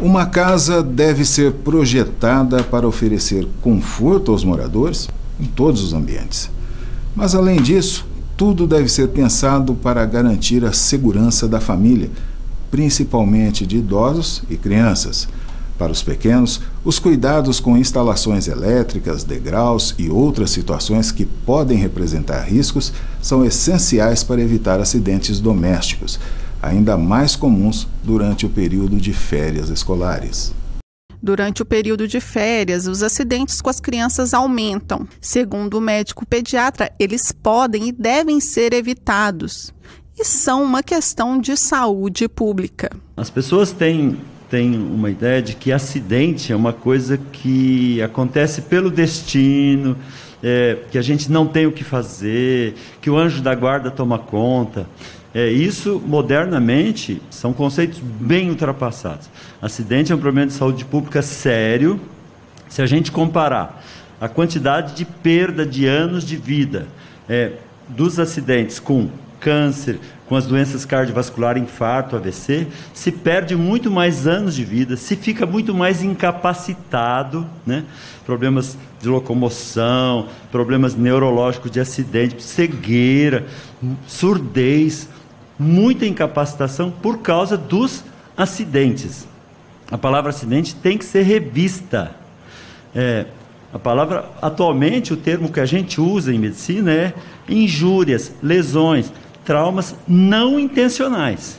Uma casa deve ser projetada para oferecer conforto aos moradores em todos os ambientes. Mas, além disso, tudo deve ser pensado para garantir a segurança da família, principalmente de idosos e crianças. Para os pequenos, os cuidados com instalações elétricas, degraus e outras situações que podem representar riscos são essenciais para evitar acidentes domésticos ainda mais comuns durante o período de férias escolares. Durante o período de férias, os acidentes com as crianças aumentam. Segundo o médico pediatra, eles podem e devem ser evitados. E são uma questão de saúde pública. As pessoas têm, têm uma ideia de que acidente é uma coisa que acontece pelo destino, é, que a gente não tem o que fazer, que o anjo da guarda toma conta. É, isso, modernamente, são conceitos bem ultrapassados. Acidente é um problema de saúde pública sério. Se a gente comparar a quantidade de perda de anos de vida é, dos acidentes com câncer, com as doenças cardiovasculares, infarto, AVC, se perde muito mais anos de vida, se fica muito mais incapacitado, né? problemas de locomoção, problemas neurológicos de acidente, cegueira, surdez muita incapacitação por causa dos acidentes. A palavra acidente tem que ser revista. É, a palavra, atualmente, o termo que a gente usa em medicina é injúrias, lesões, traumas não intencionais.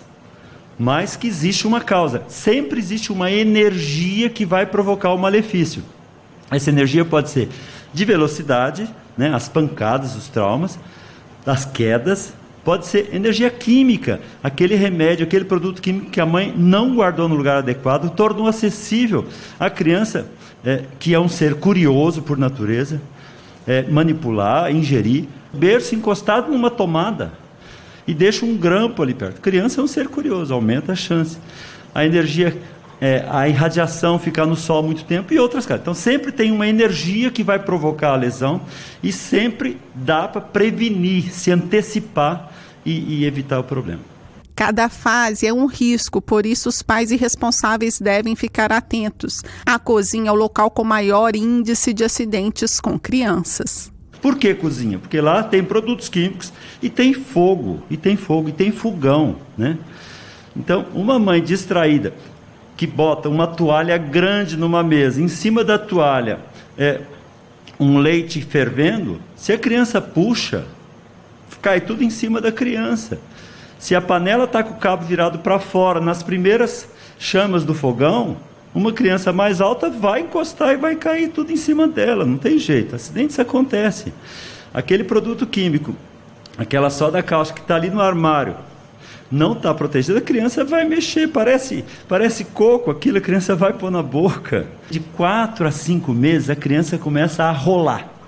Mas que existe uma causa. Sempre existe uma energia que vai provocar o malefício. Essa energia pode ser de velocidade, né, as pancadas, os traumas, das quedas, Pode ser energia química, aquele remédio, aquele produto químico que a mãe não guardou no lugar adequado, tornou acessível à criança, é, que é um ser curioso por natureza, é, manipular, ingerir, berço encostado numa tomada e deixa um grampo ali perto. criança é um ser curioso, aumenta a chance. A energia é, a irradiação ficar no sol muito tempo e outras coisas. Então sempre tem uma energia que vai provocar a lesão e sempre dá para prevenir, se antecipar e, e evitar o problema. Cada fase é um risco, por isso os pais e responsáveis devem ficar atentos. A cozinha é o local com maior índice de acidentes com crianças. Por que cozinha? Porque lá tem produtos químicos e tem fogo, e tem fogo, e tem fogão, né? Então, uma mãe distraída que bota uma toalha grande numa mesa, em cima da toalha é um leite fervendo, se a criança puxa, cai tudo em cima da criança. Se a panela está com o cabo virado para fora, nas primeiras chamas do fogão, uma criança mais alta vai encostar e vai cair tudo em cima dela, não tem jeito, acidentes acontecem. Aquele produto químico, aquela soda cáustica que está ali no armário, não está protegida, a criança vai mexer, parece, parece coco, aquilo a criança vai pôr na boca. De quatro a cinco meses, a criança começa a rolar.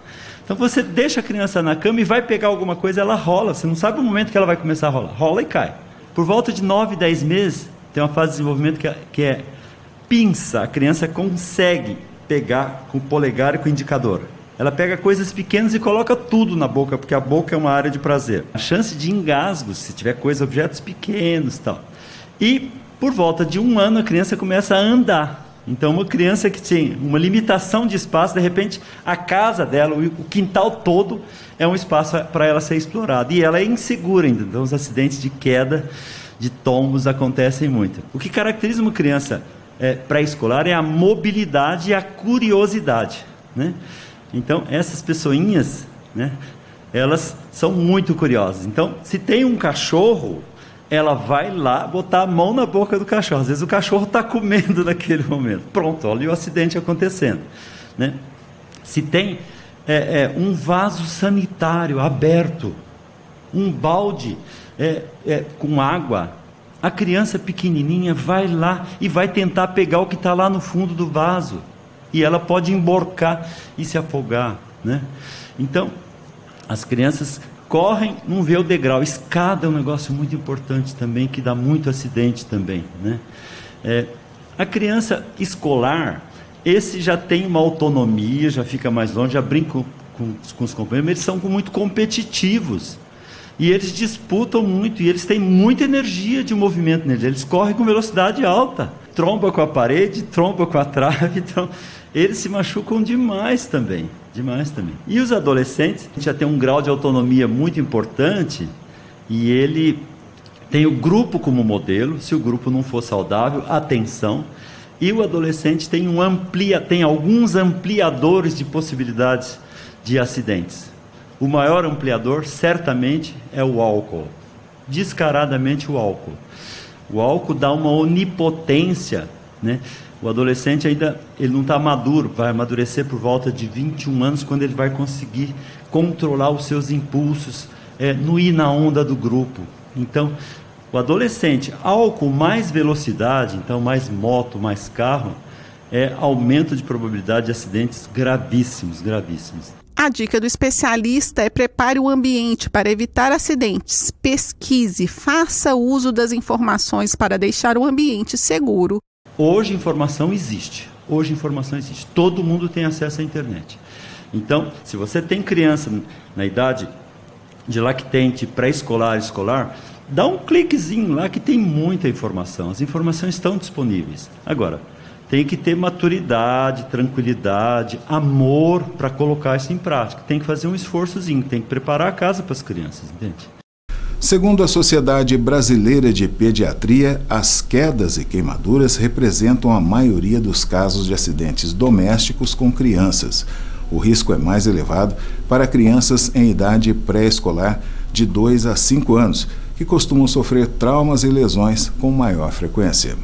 Então você deixa a criança na cama e vai pegar alguma coisa, ela rola. Você não sabe o momento que ela vai começar a rolar. Rola e cai. Por volta de nove, dez meses, tem uma fase de desenvolvimento que é, que é pinça. A criança consegue pegar com o polegar e com o indicador. Ela pega coisas pequenas e coloca tudo na boca, porque a boca é uma área de prazer. A chance de engasgo, se tiver coisas, objetos pequenos tal. E por volta de um ano a criança começa a andar. Então, uma criança que tem uma limitação de espaço, de repente, a casa dela, o quintal todo, é um espaço para ela ser explorado. E ela é insegura ainda. Então, os acidentes de queda, de tombos acontecem muito. O que caracteriza uma criança é, pré-escolar é a mobilidade e a curiosidade. Né? Então, essas pessoinhas, né, elas são muito curiosas. Então, se tem um cachorro, ela vai lá botar a mão na boca do cachorro. Às vezes o cachorro está comendo naquele momento. Pronto, olha o acidente acontecendo. Né? Se tem é, é, um vaso sanitário aberto, um balde é, é com água, a criança pequenininha vai lá e vai tentar pegar o que está lá no fundo do vaso e ela pode emborcar e se afogar, né? Então, as crianças correm, não vê o degrau. Escada é um negócio muito importante também, que dá muito acidente também, né? É, a criança escolar, esse já tem uma autonomia, já fica mais longe, já brinca com, com, com os companheiros, eles são muito competitivos. E eles disputam muito, e eles têm muita energia de movimento neles, eles correm com velocidade alta. tromba com a parede, tromba com a trave, tromba... eles se machucam demais também, demais também. E os adolescentes já tem um grau de autonomia muito importante e ele tem o grupo como modelo. Se o grupo não for saudável, atenção. E o adolescente tem um amplia, tem alguns ampliadores de possibilidades de acidentes. O maior ampliador certamente é o álcool, descaradamente o álcool. O álcool dá uma onipotência, né? O adolescente ainda ele não está maduro, vai amadurecer por volta de 21 anos, quando ele vai conseguir controlar os seus impulsos, é, no ir na onda do grupo. Então, o adolescente, álcool mais velocidade, então mais moto, mais carro, é aumento de probabilidade de acidentes gravíssimos, gravíssimos. A dica do especialista é prepare o ambiente para evitar acidentes, pesquise, faça uso das informações para deixar o ambiente seguro. Hoje informação existe. Hoje informação existe. Todo mundo tem acesso à internet. Então, se você tem criança na idade de lactente, pré-escolar, escolar, dá um cliquezinho lá que tem muita informação. As informações estão disponíveis. Agora, tem que ter maturidade, tranquilidade, amor para colocar isso em prática. Tem que fazer um esforçozinho, tem que preparar a casa para as crianças, entende? Segundo a Sociedade Brasileira de Pediatria, as quedas e queimaduras representam a maioria dos casos de acidentes domésticos com crianças. O risco é mais elevado para crianças em idade pré-escolar de 2 a 5 anos, que costumam sofrer traumas e lesões com maior frequência.